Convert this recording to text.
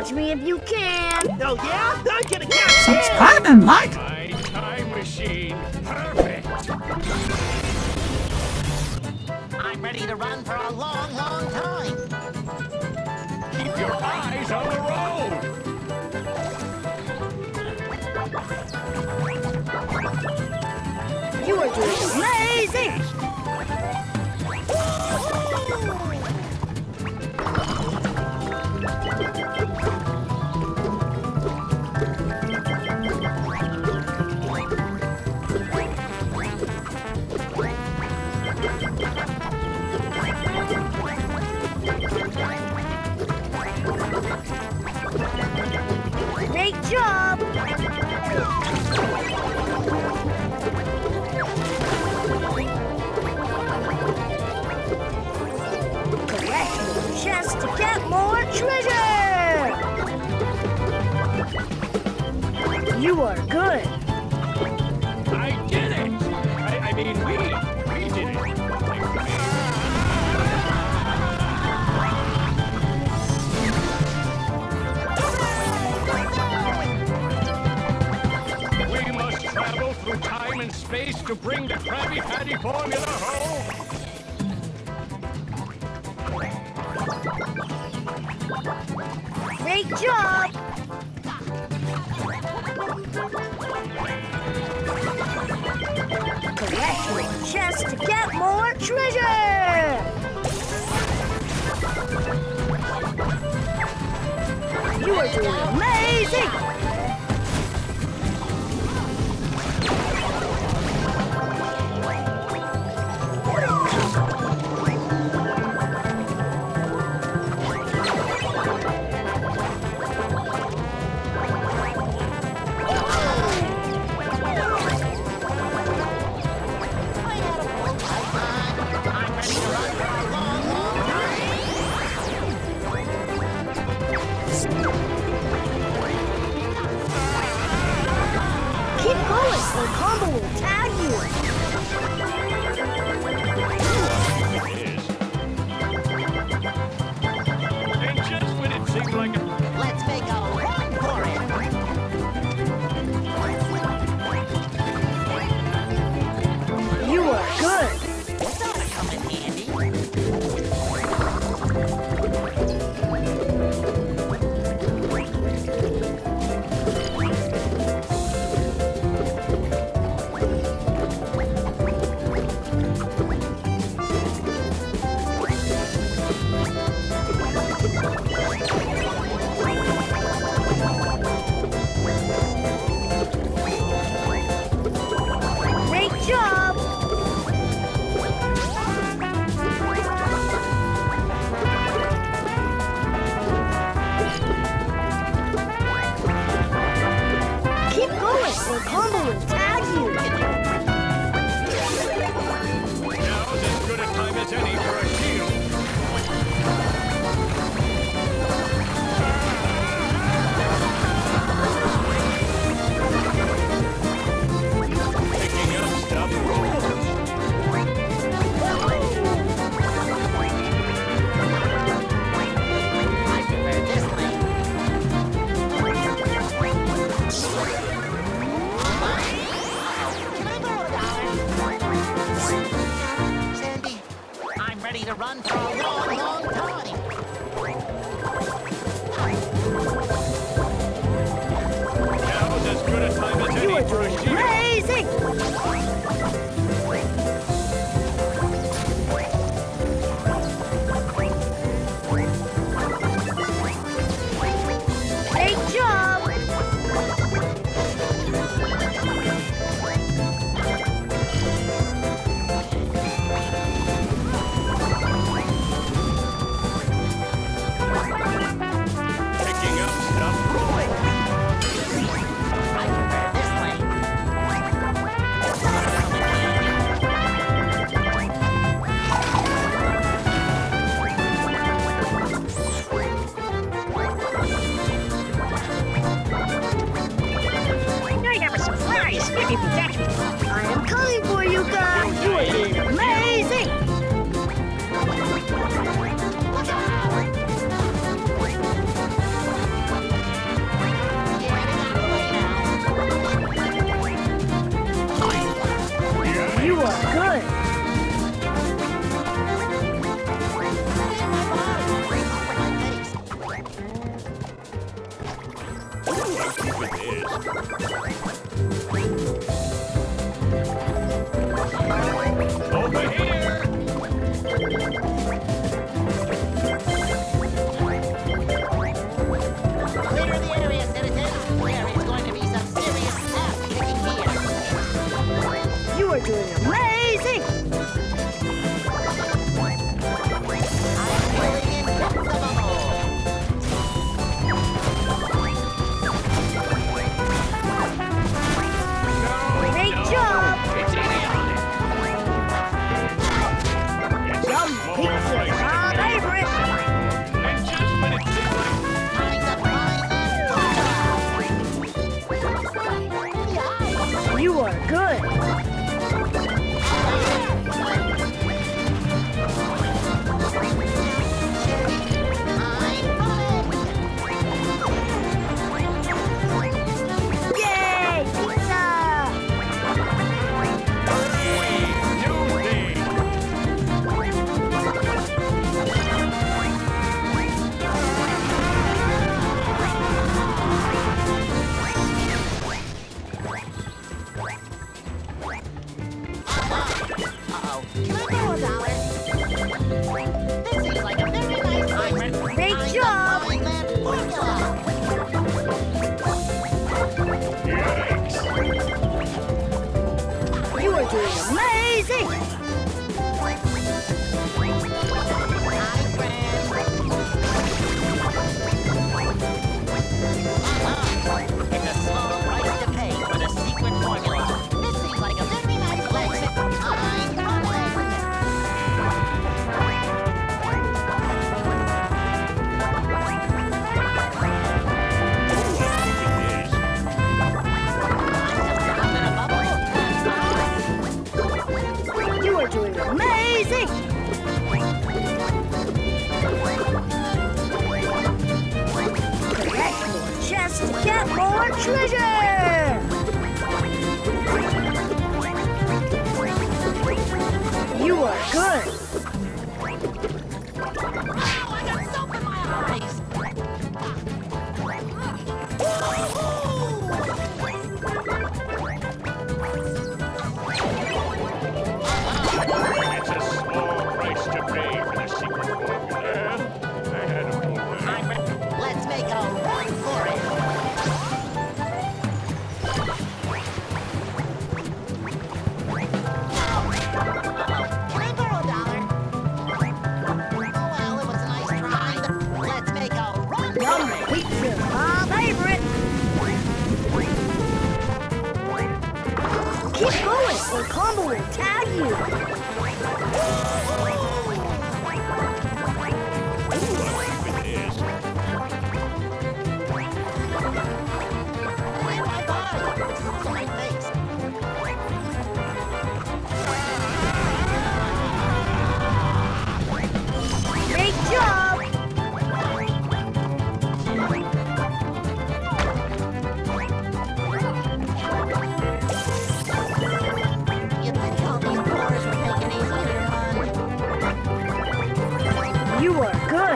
Catch me if you can. Oh yeah? I'm gonna catch you! Subscribing, like. My time machine. Perfect. I'm ready to run for a long, long time. Keep your eyes on the road. You are good. I did it. I, I mean, we, we did it. We must travel through time and space to bring the Krabby Patty formula home. Great job. Collect more chests to get more treasure. You are doing amazing. to run for a long, long time. If you catch me, amazing! Hi, Keep going or Combo will tag you. You are good.